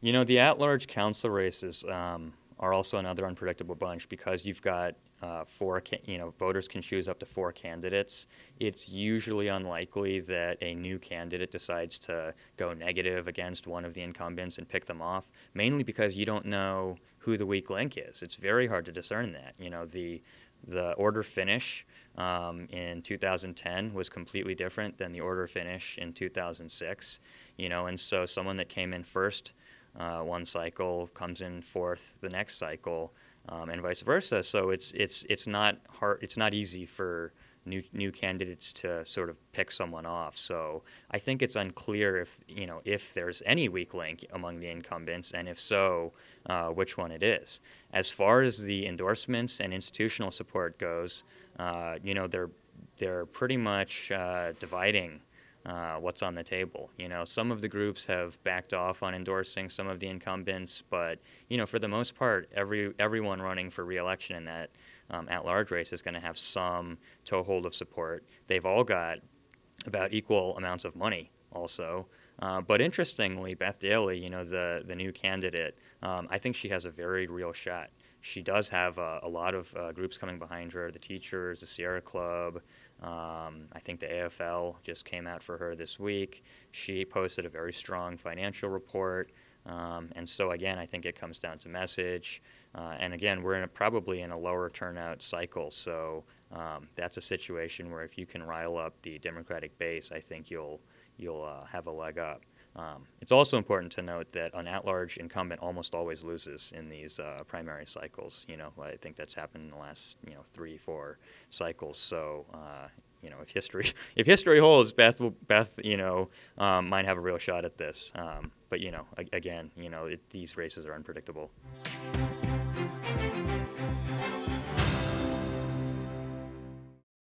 You know, the at-large council races um, are also another unpredictable bunch because you've got uh, four, you know, voters can choose up to four candidates. It's usually unlikely that a new candidate decides to go negative against one of the incumbents and pick them off, mainly because you don't know who the weak link is. It's very hard to discern that. You know, the the order finish um, in 2010 was completely different than the order finish in 2006. You know, and so someone that came in first uh, one cycle comes in fourth the next cycle, um, and vice versa. So it's it's it's not hard. It's not easy for new new candidates to sort of pick someone off. So I think it's unclear if you know if there's any weak link among the incumbents, and if so, uh, which one it is. As far as the endorsements and institutional support goes, uh, you know they're they're pretty much uh, dividing uh, what's on the table. You know, some of the groups have backed off on endorsing some of the incumbents, but you know, for the most part, every everyone running for reelection in that um, at-large race is going to have some toehold of support. They've all got about equal amounts of money, also. Uh, but interestingly, Beth Daly, you know, the the new candidate, um, I think she has a very real shot. She does have a, a lot of uh, groups coming behind her: the teachers, the Sierra Club, um, I think the AFL just came out for her this week. She posted a very strong financial report. Um, and so, again, I think it comes down to message. Uh, and again, we're in a, probably in a lower turnout cycle. So um, that's a situation where if you can rile up the Democratic base, I think you'll, you'll uh, have a leg up. Um, it's also important to note that an at-large incumbent almost always loses in these uh, primary cycles. You know, I think that's happened in the last you know three, four cycles. So uh, you know, if history if history holds, Beth Beth you know um, might have a real shot at this. Um, but you know, again, you know, it, these races are unpredictable.